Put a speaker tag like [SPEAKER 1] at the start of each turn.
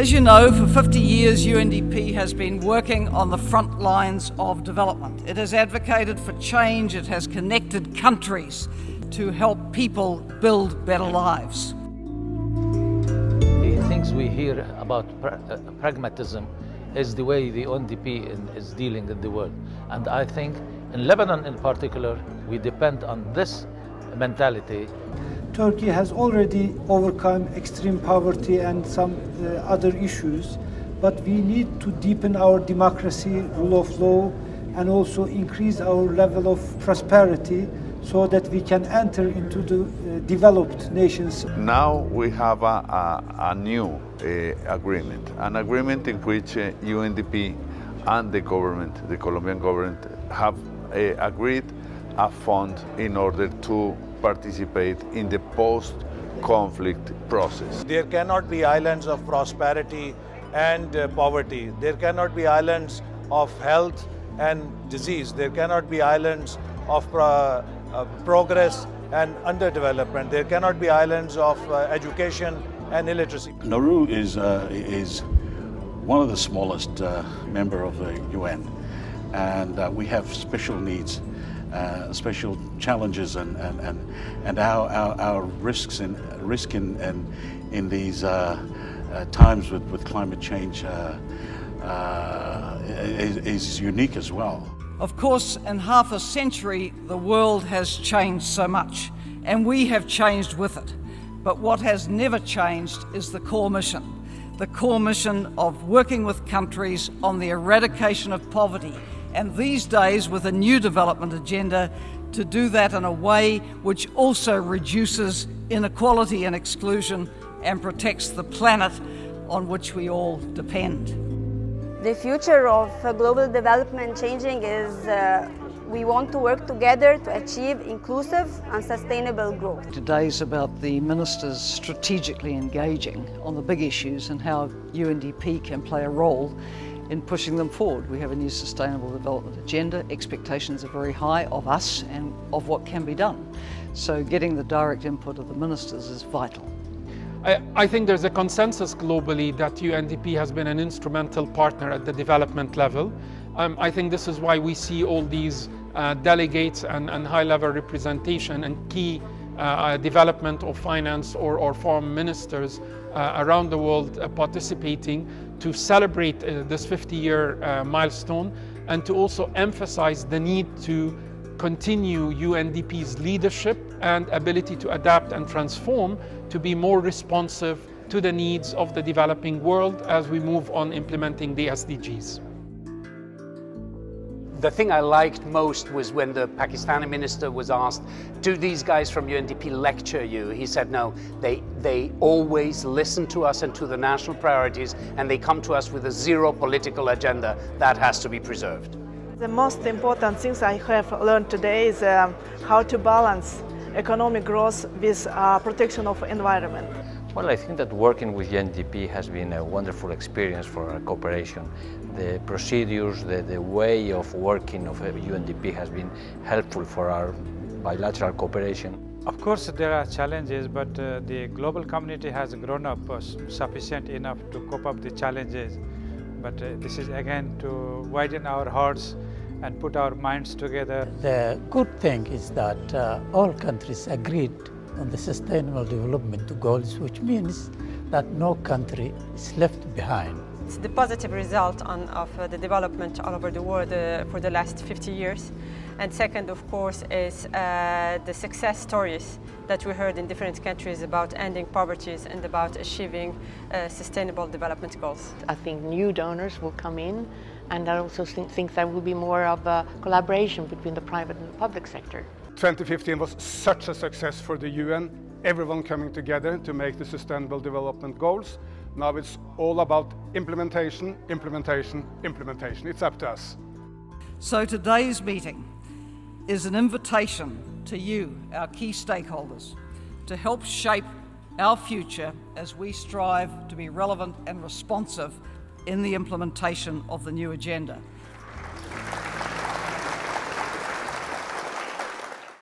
[SPEAKER 1] As you know, for 50 years, UNDP has been working on the front lines of development. It has advocated for change, it has connected countries to help people build better lives.
[SPEAKER 2] The things we hear about pra uh, pragmatism is the way the UNDP is dealing in the world. And I think in Lebanon in particular, we depend on this mentality.
[SPEAKER 3] Turkey has already overcome extreme poverty and some uh, other issues, but we need to deepen our democracy, rule of law, and also increase our level of prosperity so that we can enter into the uh, developed nations.
[SPEAKER 4] Now we have a, a, a new uh, agreement, an agreement in which uh, UNDP and the government, the Colombian government, have uh, agreed a fund in order to participate in the post-conflict process.
[SPEAKER 5] There cannot be islands of prosperity and uh, poverty. There cannot be islands of health and disease. There cannot be islands of pro uh, progress and underdevelopment. There cannot be islands of uh, education and illiteracy.
[SPEAKER 6] Nauru is, uh, is one of the smallest uh, member of the UN and uh, we have special needs uh, special challenges and, and, and, and our, our, our risks in, risk in, in, in these uh, uh, times with, with climate change uh, uh, is, is unique as well.
[SPEAKER 1] Of course, in half a century, the world has changed so much, and we have changed with it. But what has never changed is the core mission the core mission of working with countries on the eradication of poverty and these days with a new development agenda to do that in a way which also reduces inequality and exclusion and protects the planet on which we all depend.
[SPEAKER 7] The future of global development changing is uh, we want to work together to achieve inclusive and sustainable growth.
[SPEAKER 1] Today is about the ministers strategically engaging on the big issues and how UNDP can play a role in pushing them forward. We have a new sustainable development agenda. Expectations are very high of us and of what can be done. So getting the direct input of the ministers is vital.
[SPEAKER 8] I, I think there's a consensus globally that UNDP has been an instrumental partner at the development level. Um, I think this is why we see all these uh, delegates and, and high-level representation and key uh, development or finance or, or foreign ministers uh, around the world uh, participating to celebrate uh, this 50-year uh, milestone and to also emphasize the need to continue UNDP's leadership and ability to adapt and transform to be more responsive to the needs of the developing world as we move on implementing the SDGs
[SPEAKER 9] the thing I liked most was when the Pakistani minister was asked, do these guys from UNDP lecture you? He said, no, they, they always listen to us and to the national priorities, and they come to us with a zero political agenda. That has to be preserved.
[SPEAKER 10] The most important things I have learned today is um, how to balance economic growth with uh, protection of environment.
[SPEAKER 11] Well, I think that working with UNDP has been a wonderful experience for our cooperation. The procedures, the, the way of working of UNDP has been helpful for our bilateral cooperation.
[SPEAKER 12] Of course, there are challenges, but uh, the global community has grown up uh, sufficient enough to cope up the challenges. But uh, this is again to widen our hearts and put our minds together.
[SPEAKER 13] The good thing is that uh, all countries agreed on the Sustainable Development Goals, which means that no country is left behind.
[SPEAKER 14] It's the positive result on, of uh, the development all over the world uh, for the last 50 years. And second, of course, is uh, the success stories that we heard in different countries about ending poverty and about achieving uh, sustainable development goals.
[SPEAKER 15] I think new donors will come in and I also think there will be more of a collaboration between the private and the public sector.
[SPEAKER 16] 2015 was such a success for the UN, everyone coming together to make the Sustainable Development Goals. Now it's all about implementation, implementation, implementation. It's up to us.
[SPEAKER 1] So today's meeting is an invitation to you, our key stakeholders, to help shape our future as we strive to be relevant and responsive in the implementation of the new agenda.